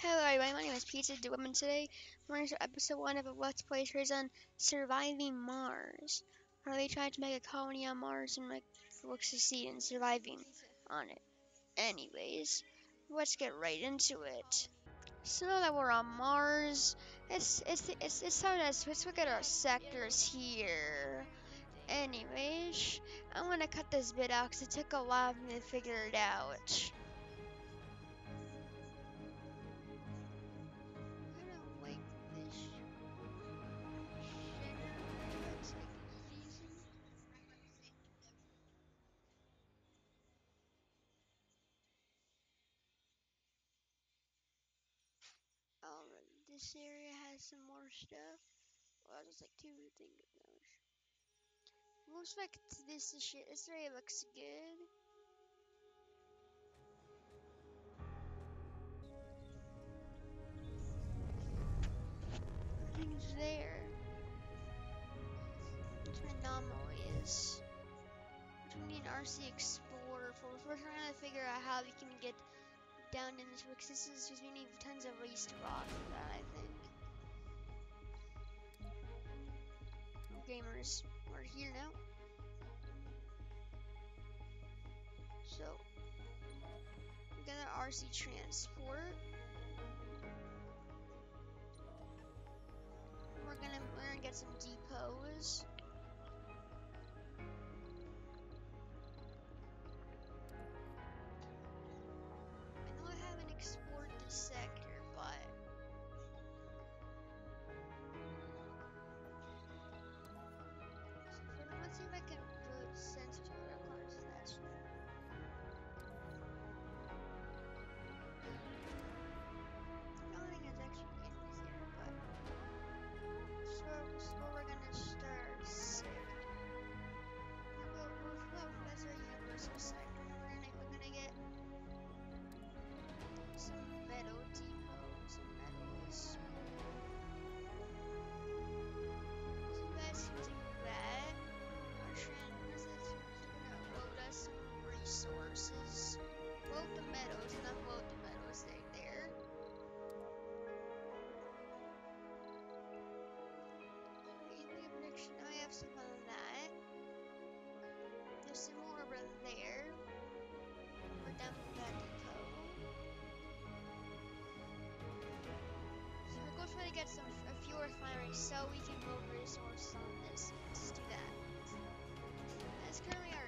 Hello everybody, my name is Pizza Woman. Today we're going to episode 1 of a Let's Play series on surviving Mars. Are they trying to make a colony on Mars and like look succeed in surviving on it? Anyways, let's get right into it. So now that we're on Mars, it's it's it's it's time to let's look at our sectors here. Anyways, I'm gonna cut this bit out because it took a while for me to figure it out. This area has some more stuff. Well, just like two things of those. Looks like this is shit. This area looks good. Nothing's there. Which my anomaly is. Which we need an RC Explorer for. We're gonna figure out how we can get down in this because this is because we need tons of waste rock for that. I think. Gamers, we're here now. So, we got an RC transport. We're gonna we're gonna get some depots. Get some a few refineries so we can load resources on this. Let's do that. That's currently our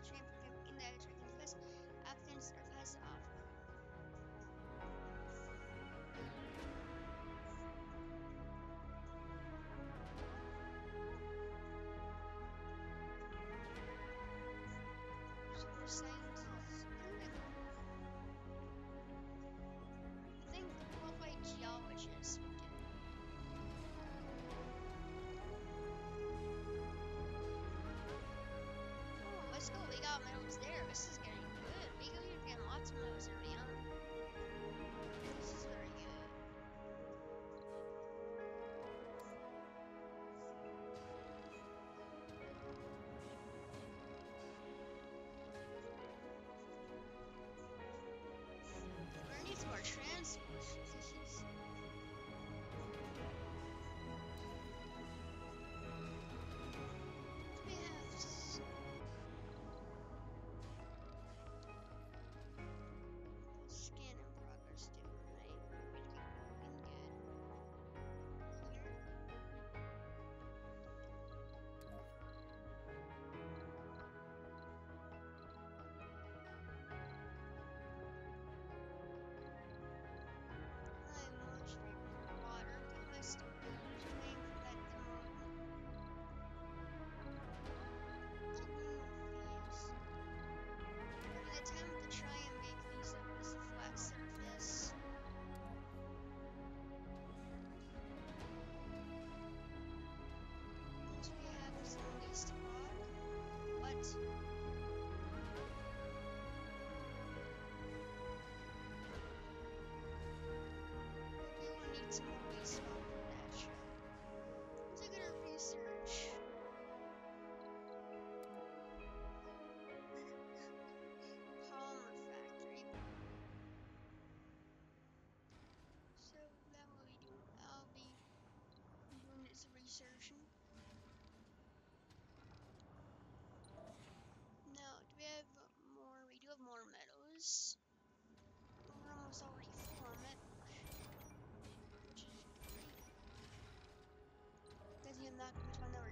Charlie.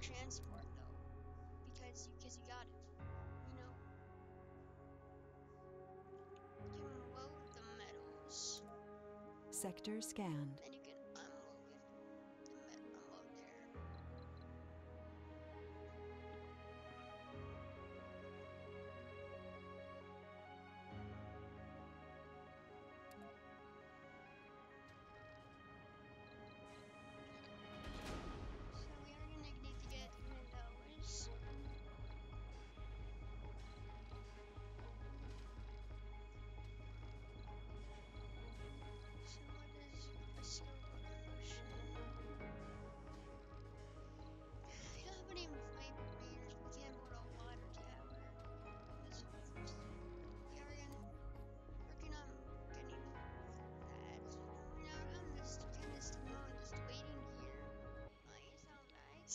transport though, because you, cause you got it, you know. Sector scanned.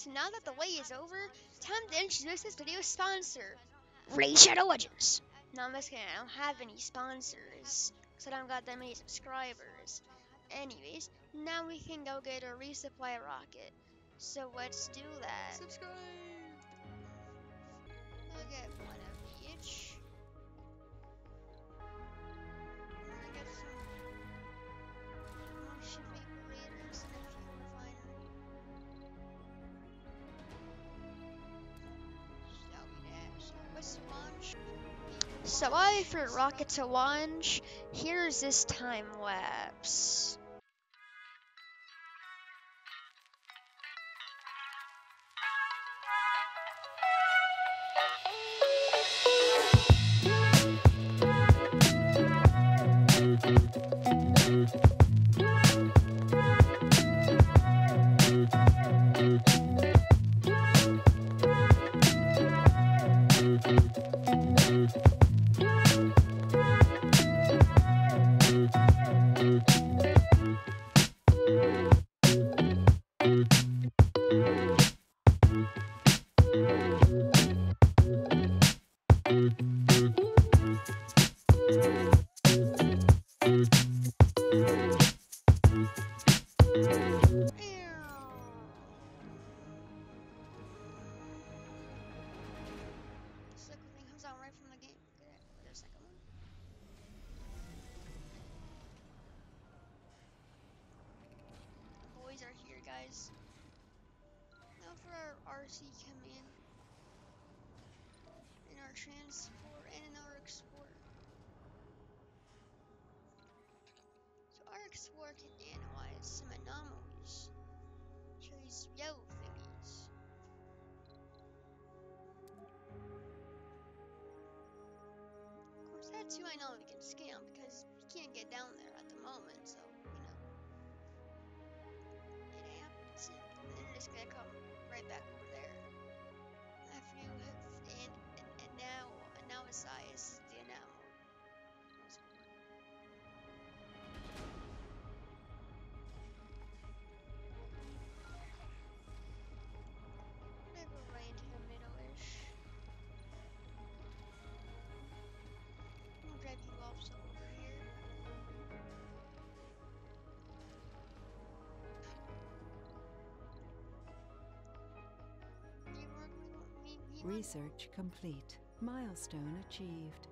So now that the wait is over, time to introduce this video's sponsor, Raid Shadow Legends. No, I'm just kidding. I don't have any sponsors because I don't got that many subscribers. Anyways, now we can go get a resupply rocket. So let's do that. Subscribe. So I for rocket to launch. Here's this time lapse. Export can analyze some anomalies. These yellow thingies. Of course, that too I know we can scam because we can't get down there at the moment, so, Research complete. Milestone achieved.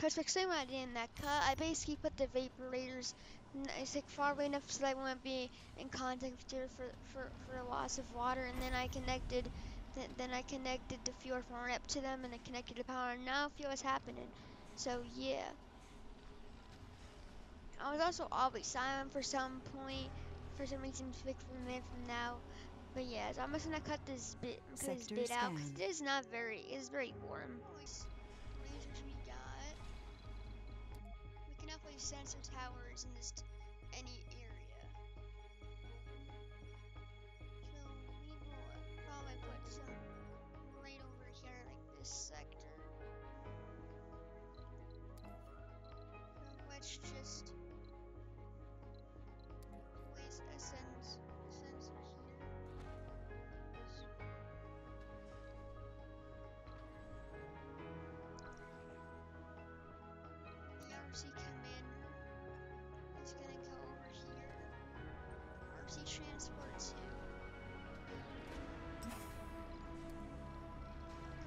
So to explain what I did in that cut, I basically put the vaporators like far away enough so that I won't be in contact with it for, for, for a loss of water, and then I connected, th- then I connected the fuel from up to them, and then connected the power, and now feel what's happening. So yeah. I was also always silent for some point, for some reason, like for a minute from now. But yeah, so I'm just gonna cut this bit, cut this bit out, 'cause scanned. it is not very, it's very boring. Sensor towers in this, any area. So we will probably put some right over here, like this sector. So let's just Pepsi transport.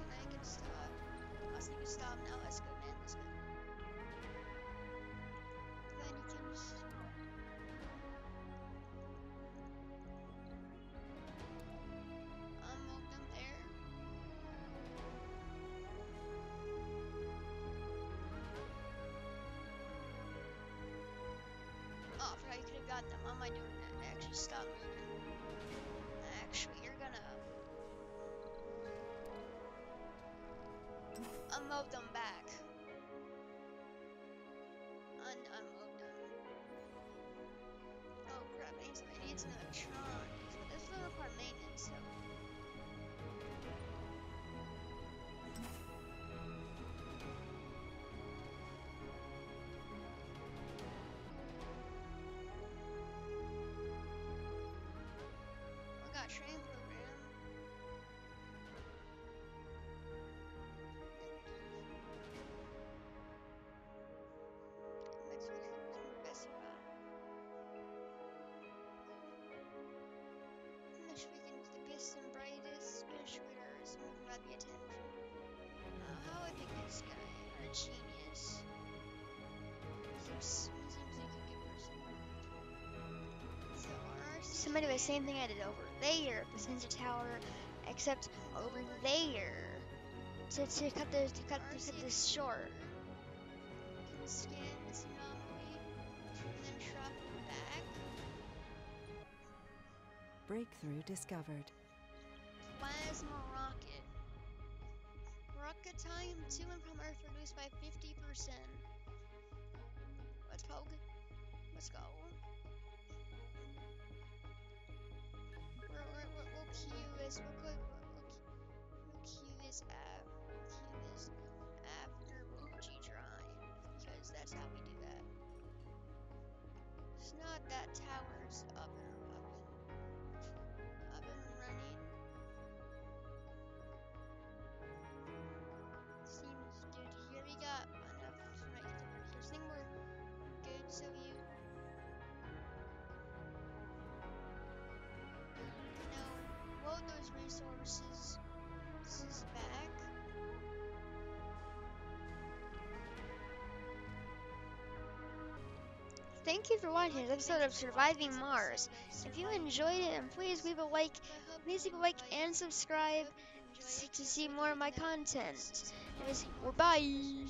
Okay, I can stop. Us you stop now. Let's go, man. Let's go. Then you can just. Oh, I could have got them on my door stop moving. Actually, you're gonna unload them back. Un unload them. Oh crap! I need some. I need some electronics. There's moving the attention. Uh, I pick this guy? A genius. Seems, seems like a good person. So our Somebody the same thing I did over there, the sensor tower, except over there. To, to cut this to cut, to cut this short. Can scan this anomaly and then drop it back. Breakthrough discovered. Plasma rocket. Rocket time to and from Earth reduced by 50%. Let's poke. Let's go. We're, we're, we're, we'll queue this. We'll, go, we'll, we'll queue this app. We'll this after Low-G Drive because that's how we do that. It's not that tower's up back. Thank you for watching this episode of Surviving Mars. If you enjoyed it, and please leave a like, please leave a like and subscribe to see more of my content. Bye.